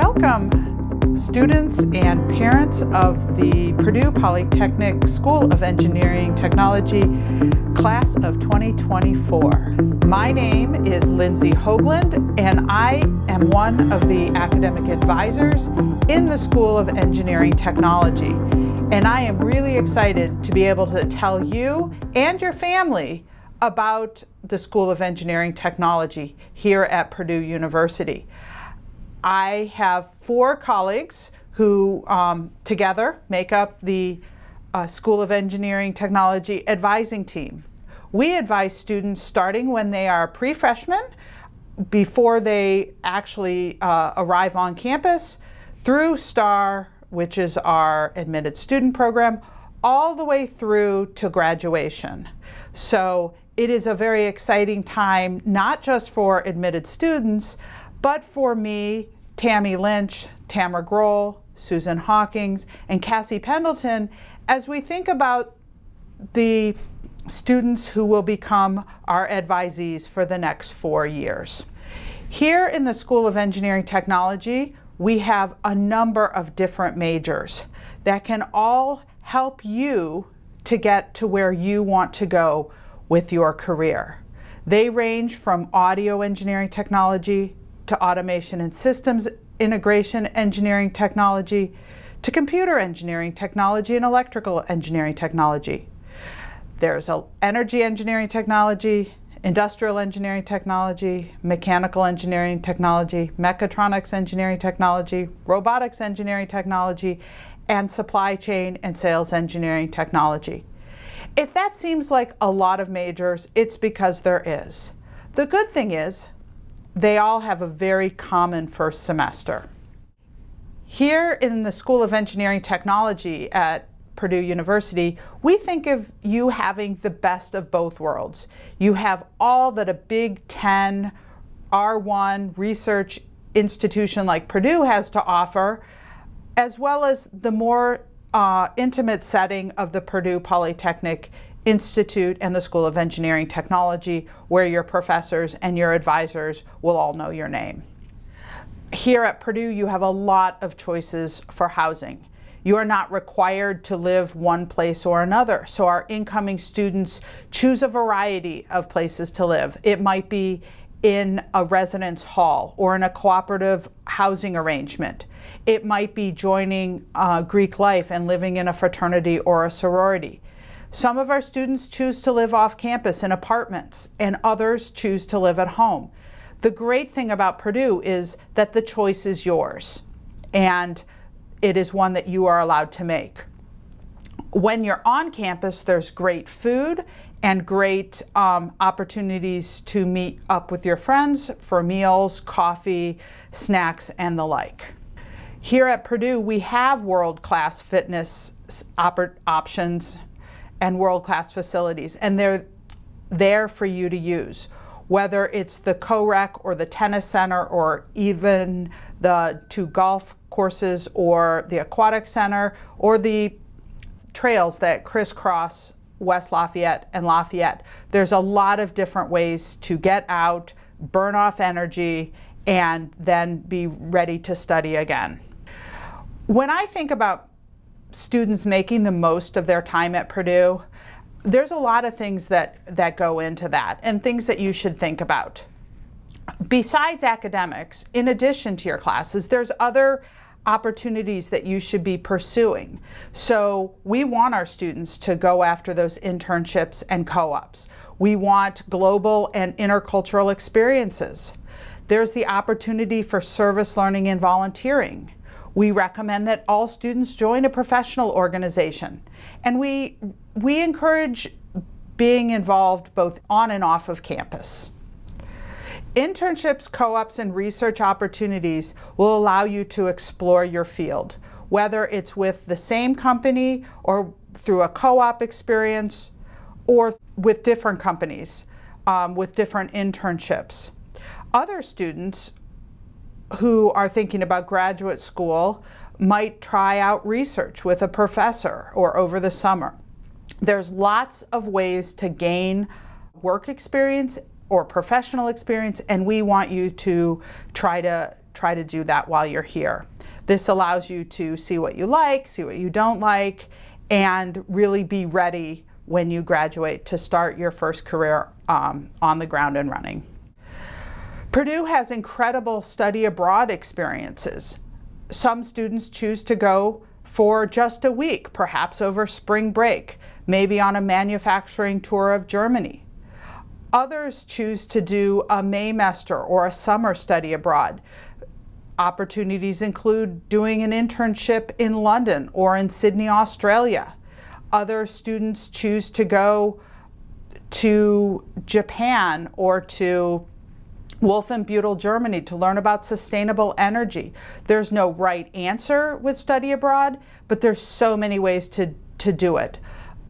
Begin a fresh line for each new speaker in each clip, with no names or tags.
Welcome, students and parents of the Purdue Polytechnic School of Engineering Technology class of 2024. My name is Lindsay Haugland, and I am one of the academic advisors in the School of Engineering Technology. And I am really excited to be able to tell you and your family about the School of Engineering Technology here at Purdue University. I have four colleagues who um, together make up the uh, School of Engineering Technology advising team. We advise students starting when they are pre-freshmen, before they actually uh, arrive on campus, through STAR, which is our admitted student program, all the way through to graduation. So it is a very exciting time, not just for admitted students, but for me, Tammy Lynch, Tamara Grohl, Susan Hawkins, and Cassie Pendleton, as we think about the students who will become our advisees for the next four years. Here in the School of Engineering Technology, we have a number of different majors that can all help you to get to where you want to go with your career. They range from audio engineering technology to automation and systems integration engineering technology to computer engineering technology and electrical engineering technology. There's a energy engineering technology, industrial engineering technology, mechanical engineering technology, mechatronics engineering technology, robotics engineering technology, and supply chain and sales engineering technology. If that seems like a lot of majors, it's because there is. The good thing is they all have a very common first semester. Here in the School of Engineering Technology at Purdue University, we think of you having the best of both worlds. You have all that a Big Ten, R1 research institution like Purdue has to offer, as well as the more uh, intimate setting of the Purdue Polytechnic Institute and the School of Engineering Technology, where your professors and your advisors will all know your name. Here at Purdue, you have a lot of choices for housing. You are not required to live one place or another. So our incoming students choose a variety of places to live. It might be in a residence hall or in a cooperative housing arrangement. It might be joining uh, Greek life and living in a fraternity or a sorority. Some of our students choose to live off campus in apartments and others choose to live at home. The great thing about Purdue is that the choice is yours and it is one that you are allowed to make. When you're on campus, there's great food and great um, opportunities to meet up with your friends for meals, coffee, snacks, and the like. Here at Purdue, we have world-class fitness op options and world-class facilities, and they're there for you to use. Whether it's the co-rec or the tennis center or even the two golf courses or the aquatic center or the trails that crisscross West Lafayette and Lafayette. There's a lot of different ways to get out, burn off energy, and then be ready to study again. When I think about students making the most of their time at Purdue, there's a lot of things that, that go into that and things that you should think about. Besides academics, in addition to your classes, there's other opportunities that you should be pursuing. So we want our students to go after those internships and co-ops. We want global and intercultural experiences. There's the opportunity for service learning and volunteering. We recommend that all students join a professional organization. And we, we encourage being involved both on and off of campus. Internships, co-ops, and research opportunities will allow you to explore your field, whether it's with the same company or through a co-op experience or with different companies um, with different internships. Other students who are thinking about graduate school might try out research with a professor or over the summer. There's lots of ways to gain work experience or professional experience, and we want you to try to try to do that while you're here. This allows you to see what you like, see what you don't like, and really be ready when you graduate to start your first career um, on the ground and running. Purdue has incredible study abroad experiences. Some students choose to go for just a week, perhaps over spring break, maybe on a manufacturing tour of Germany. Others choose to do a Maymester or a summer study abroad. Opportunities include doing an internship in London or in Sydney, Australia. Other students choose to go to Japan or to Wolfenbüttel, Germany to learn about sustainable energy. There's no right answer with study abroad, but there's so many ways to, to do it.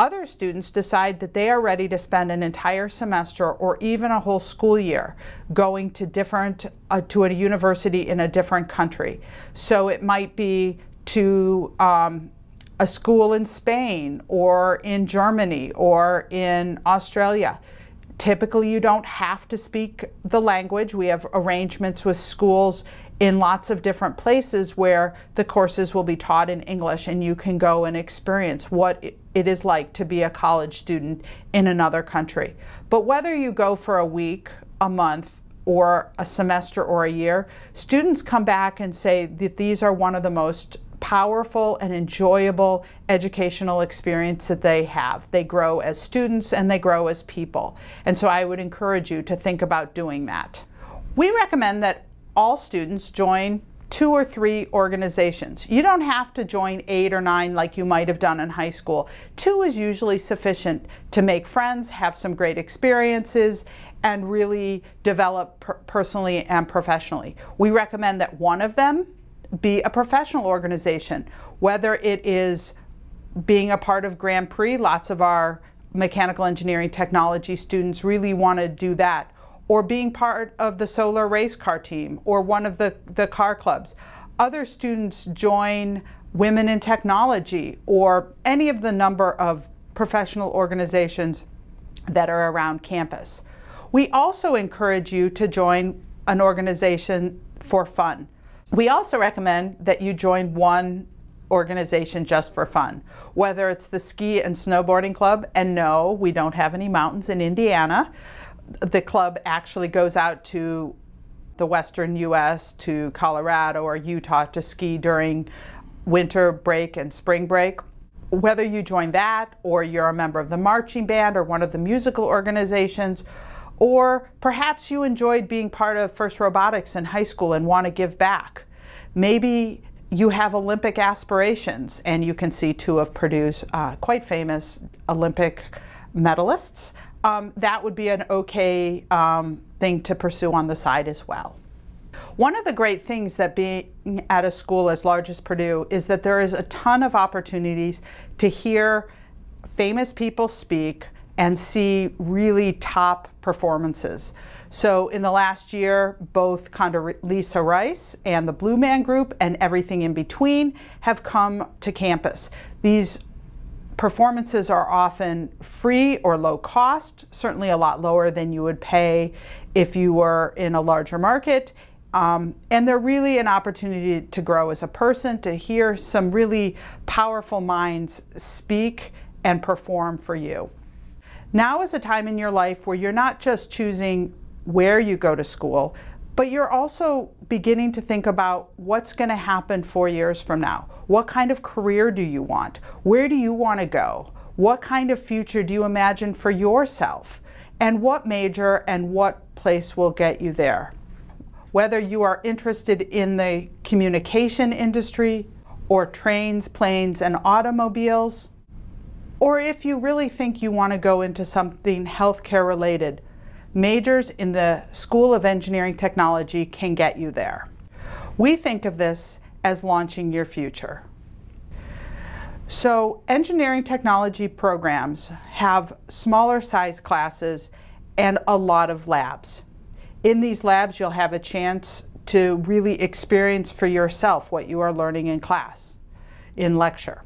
Other students decide that they are ready to spend an entire semester or even a whole school year going to different uh, to a university in a different country. So it might be to um, a school in Spain or in Germany or in Australia. Typically, you don't have to speak the language. We have arrangements with schools in lots of different places where the courses will be taught in English and you can go and experience what it is like to be a college student in another country. But whether you go for a week, a month, or a semester or a year, students come back and say that these are one of the most powerful and enjoyable educational experience that they have. They grow as students and they grow as people. And so I would encourage you to think about doing that. We recommend that all students join two or three organizations. You don't have to join eight or nine like you might have done in high school. Two is usually sufficient to make friends, have some great experiences, and really develop per personally and professionally. We recommend that one of them be a professional organization, whether it is being a part of Grand Prix, lots of our mechanical engineering technology students really want to do that, or being part of the solar race car team or one of the, the car clubs. Other students join Women in Technology or any of the number of professional organizations that are around campus. We also encourage you to join an organization for fun. We also recommend that you join one organization just for fun, whether it's the Ski and Snowboarding Club, and no, we don't have any mountains in Indiana. The club actually goes out to the western US, to Colorado or Utah to ski during winter break and spring break. Whether you join that or you're a member of the marching band or one of the musical organizations, or perhaps you enjoyed being part of FIRST Robotics in high school and want to give back. Maybe you have Olympic aspirations, and you can see two of Purdue's uh, quite famous Olympic medalists. Um, that would be an okay um, thing to pursue on the side as well. One of the great things that being at a school as large as Purdue is that there is a ton of opportunities to hear famous people speak and see really top performances. So in the last year, both Condoleezza Rice and the Blue Man Group and everything in between have come to campus. These performances are often free or low cost, certainly a lot lower than you would pay if you were in a larger market. Um, and they're really an opportunity to grow as a person, to hear some really powerful minds speak and perform for you. Now is a time in your life where you're not just choosing where you go to school, but you're also beginning to think about what's going to happen four years from now. What kind of career do you want? Where do you want to go? What kind of future do you imagine for yourself? And what major and what place will get you there? Whether you are interested in the communication industry or trains, planes, and automobiles, or if you really think you want to go into something healthcare related, majors in the School of Engineering Technology can get you there. We think of this as launching your future. So engineering technology programs have smaller size classes and a lot of labs. In these labs, you'll have a chance to really experience for yourself what you are learning in class, in lecture.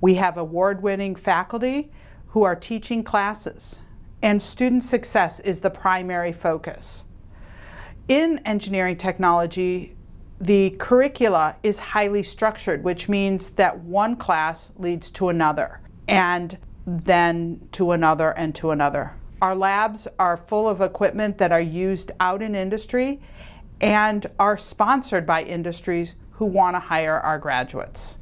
We have award-winning faculty who are teaching classes, and student success is the primary focus. In engineering technology, The curricula is highly structured, which means that one class leads to another, and then to another and to another. Our labs are full of equipment that are used out in industry and are sponsored by industries who want to hire our graduates.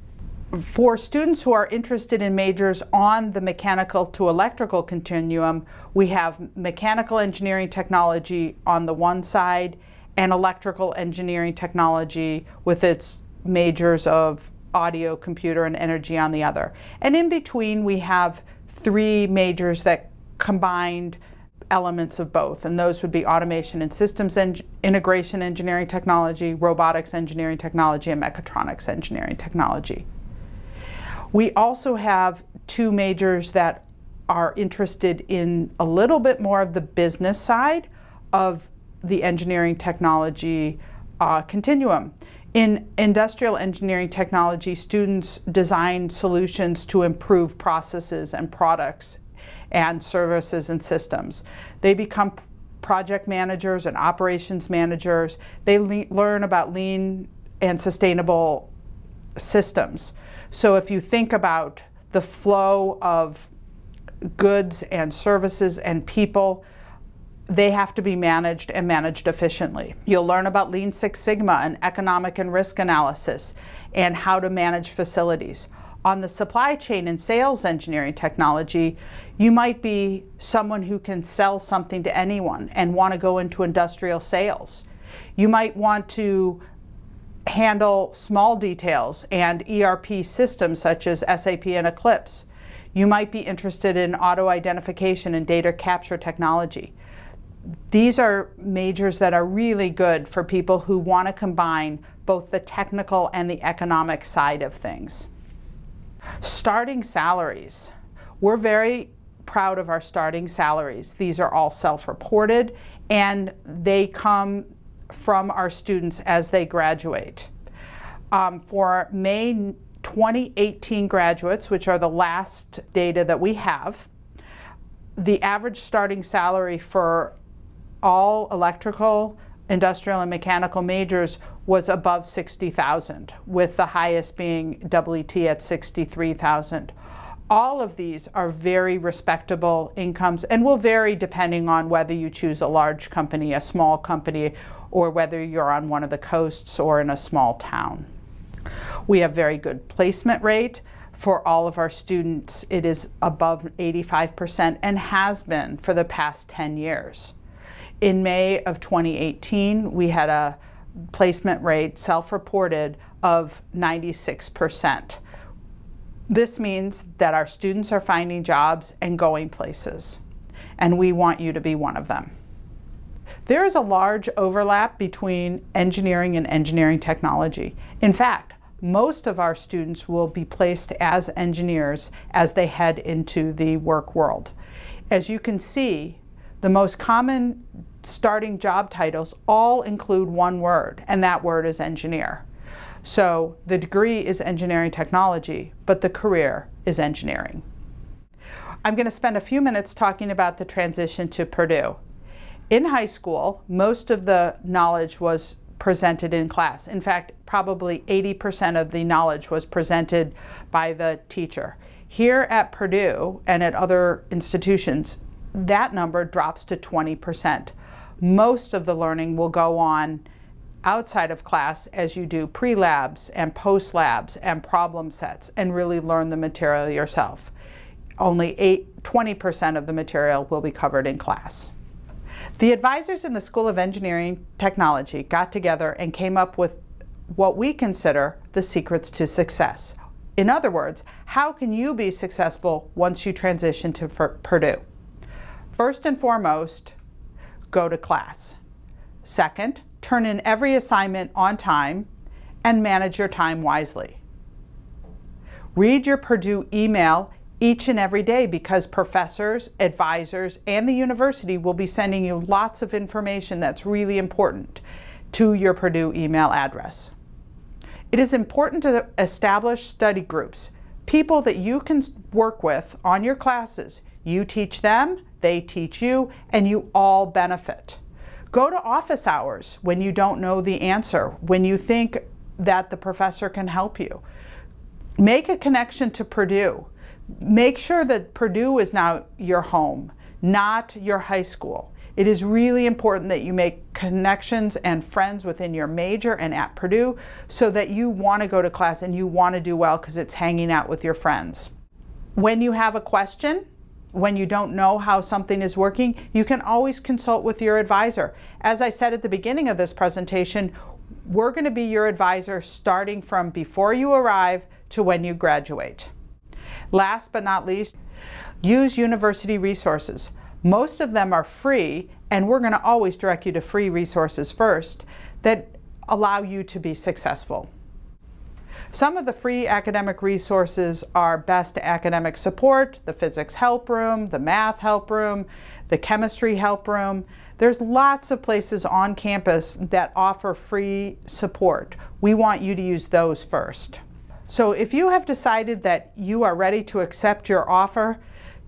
For students who are interested in majors on the mechanical to electrical continuum, we have mechanical engineering technology on the one side and electrical engineering technology with its majors of audio, computer, and energy on the other. And in between, we have three majors that combined elements of both, and those would be automation and systems integration engineering technology, robotics engineering technology, and mechatronics engineering technology. We also have two majors that are interested in a little bit more of the business side of the engineering technology uh, continuum. In industrial engineering technology, students design solutions to improve processes and products and services and systems. They become project managers and operations managers. They learn about lean and sustainable systems. So if you think about the flow of goods and services and people, they have to be managed and managed efficiently. You'll learn about Lean Six Sigma and economic and risk analysis and how to manage facilities. On the supply chain and sales engineering technology, you might be someone who can sell something to anyone and want to go into industrial sales. You might want to handle small details and ERP systems such as SAP and Eclipse. You might be interested in auto identification and data capture technology. These are majors that are really good for people who want to combine both the technical and the economic side of things. Starting salaries. We're very proud of our starting salaries. These are all self-reported and they come from our students as they graduate. Um, for May 2018 graduates, which are the last data that we have, the average starting salary for all electrical, industrial, and mechanical majors was above 60,000, with the highest being WET at 63,000 all of these are very respectable incomes and will vary depending on whether you choose a large company, a small company, or whether you're on one of the coasts or in a small town. We have very good placement rate. For all of our students, it is above 85% and has been for the past 10 years. In May of 2018, we had a placement rate self-reported of 96%. This means that our students are finding jobs and going places, and we want you to be one of them. There is a large overlap between engineering and engineering technology. In fact, most of our students will be placed as engineers as they head into the work world. As you can see, the most common starting job titles all include one word, and that word is engineer. So the degree is engineering technology, but the career is engineering. I'm going to spend a few minutes talking about the transition to Purdue. In high school, most of the knowledge was presented in class. In fact, probably 80% of the knowledge was presented by the teacher. Here at Purdue and at other institutions, that number drops to 20%. Most of the learning will go on outside of class as you do pre-labs and post-labs and problem sets and really learn the material yourself. Only 8, 20% of the material will be covered in class. The advisors in the School of Engineering Technology got together and came up with what we consider the secrets to success. In other words, how can you be successful once you transition to Purdue? First and foremost, go to class. Second, turn in every assignment on time, and manage your time wisely. Read your Purdue email each and every day because professors, advisors, and the university will be sending you lots of information that's really important to your Purdue email address. It is important to establish study groups, people that you can work with on your classes. You teach them, they teach you, and you all benefit. Go to office hours when you don't know the answer, when you think that the professor can help you. Make a connection to Purdue. Make sure that Purdue is now your home, not your high school. It is really important that you make connections and friends within your major and at Purdue so that you want to go to class and you want to do well because it's hanging out with your friends. When you have a question, when you don't know how something is working, you can always consult with your advisor. As I said at the beginning of this presentation, we're going to be your advisor starting from before you arrive to when you graduate. Last but not least, use university resources. Most of them are free, and we're going to always direct you to free resources first that allow you to be successful. Some of the free academic resources are Best Academic Support, the Physics Help Room, the Math Help Room, the Chemistry Help Room. There's lots of places on campus that offer free support. We want you to use those first. So if you have decided that you are ready to accept your offer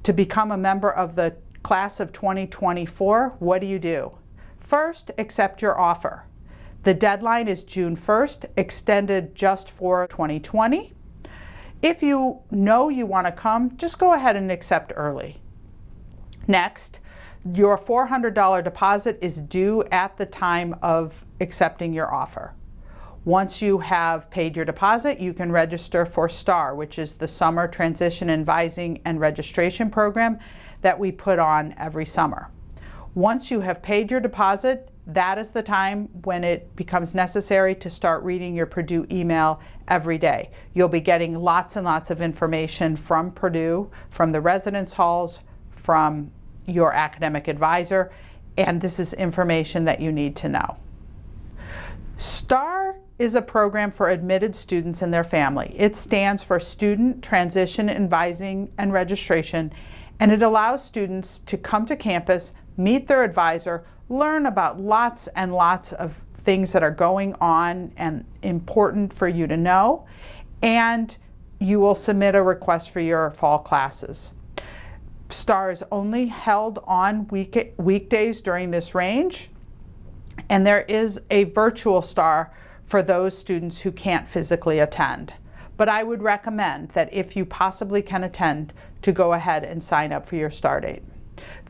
to become a member of the class of 2024, what do you do? First, accept your offer. The deadline is June 1st, extended just for 2020. If you know you want to come, just go ahead and accept early. Next, your $400 deposit is due at the time of accepting your offer. Once you have paid your deposit, you can register for STAR, which is the Summer Transition Advising and Registration Program that we put on every summer. Once you have paid your deposit, that is the time when it becomes necessary to start reading your Purdue email every day. You'll be getting lots and lots of information from Purdue, from the residence halls, from your academic advisor, and this is information that you need to know. STAR is a program for admitted students and their family. It stands for Student Transition Advising and Registration, and it allows students to come to campus, meet their advisor, learn about lots and lots of things that are going on and important for you to know, and you will submit a request for your fall classes. STAR is only held on week weekdays during this range, and there is a virtual STAR for those students who can't physically attend. But I would recommend that if you possibly can attend, to go ahead and sign up for your STAR date.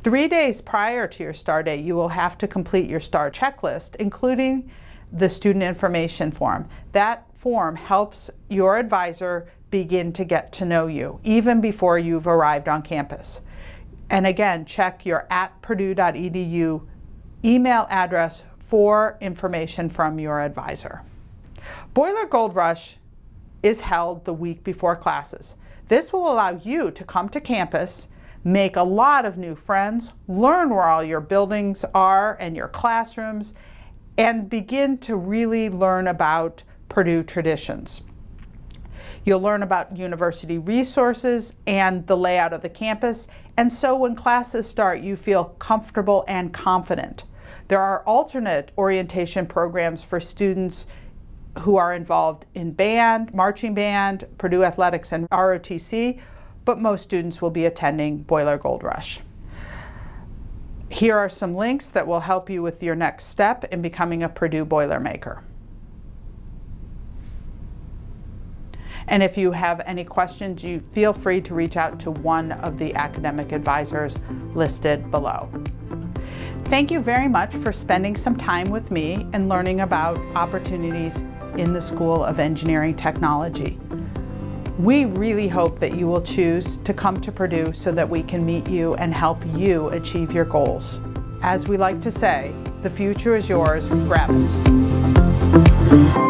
Three days prior to your STAR date, you will have to complete your STAR checklist, including the student information form. That form helps your advisor begin to get to know you, even before you've arrived on campus. And again, check your at purdue.edu email address for information from your advisor. Boiler Gold Rush is held the week before classes. This will allow you to come to campus, make a lot of new friends, learn where all your buildings are and your classrooms, and begin to really learn about Purdue traditions. You'll learn about university resources and the layout of the campus, and so when classes start, you feel comfortable and confident. There are alternate orientation programs for students who are involved in band, marching band, Purdue Athletics, and ROTC, but most students will be attending Boiler Gold Rush. Here are some links that will help you with your next step in becoming a Purdue Boilermaker. And if you have any questions, you feel free to reach out to one of the academic advisors listed below. Thank you very much for spending some time with me and learning about opportunities in the School of Engineering Technology. We really hope that you will choose to come to Purdue so that we can meet you and help you achieve your goals. As we like to say, the future is yours, grab it.